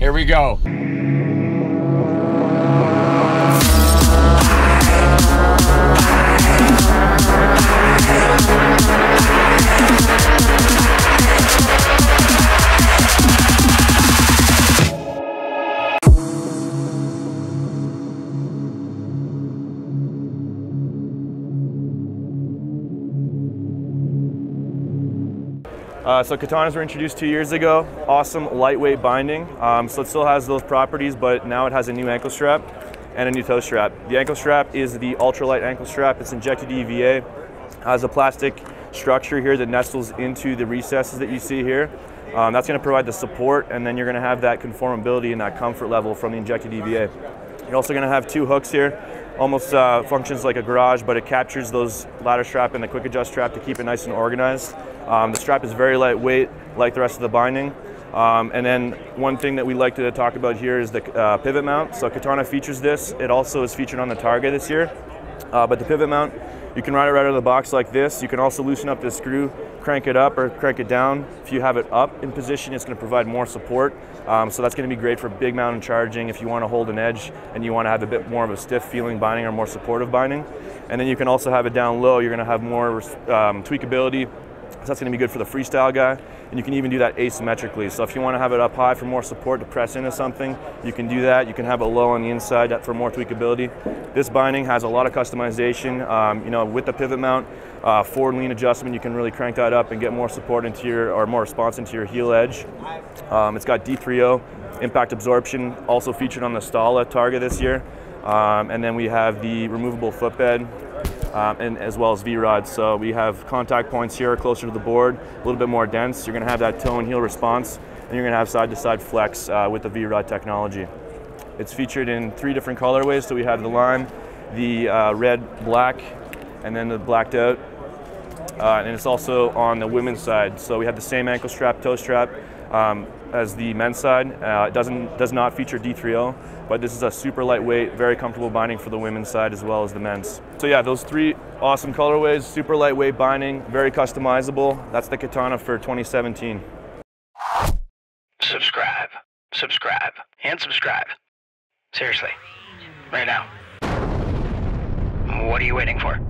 Here we go. Uh, so katanas were introduced two years ago. Awesome lightweight binding. Um, so it still has those properties, but now it has a new ankle strap and a new toe strap. The ankle strap is the ultralight ankle strap. It's injected EVA. Has a plastic structure here that nestles into the recesses that you see here. Um, that's going to provide the support, and then you're going to have that conformability and that comfort level from the injected EVA. You're also going to have two hooks here almost uh, functions like a garage, but it captures those ladder strap and the quick adjust strap to keep it nice and organized. Um, the strap is very lightweight, like the rest of the binding. Um, and then one thing that we like to talk about here is the uh, pivot mount. So Katana features this. It also is featured on the Targa this year. Uh, but the pivot mount, you can ride it right out of the box like this. You can also loosen up the screw, crank it up or crank it down. If you have it up in position, it's going to provide more support. Um, so that's going to be great for big mountain charging if you want to hold an edge and you want to have a bit more of a stiff feeling binding or more supportive binding. And then you can also have it down low. You're going to have more um, tweakability so that's to be good for the freestyle guy. And you can even do that asymmetrically. So if you want to have it up high for more support to press into something, you can do that. You can have it low on the inside for more tweakability. This binding has a lot of customization. Um, you know, with the pivot mount, uh, forward lean adjustment, you can really crank that up and get more support into your, or more response into your heel edge. Um, it's got D3O impact absorption, also featured on the Stala Targa this year. Um, and then we have the removable footbed um, and as well as V-rods. So we have contact points here closer to the board, a little bit more dense. You're going to have that toe and heel response, and you're going to have side-to-side flex uh, with the V-rod technology. It's featured in three different colorways. So we have the lime, the uh, red, black, and then the blacked out. Uh, and it's also on the women's side. So we have the same ankle strap, toe strap um, as the men's side. Uh, it doesn't does not feature D3O, but this is a super lightweight, very comfortable binding for the women's side as well as the men's. So yeah, those three awesome colorways, super lightweight binding, very customizable. That's the Katana for 2017. Subscribe, subscribe, and subscribe. Seriously, right now. What are you waiting for?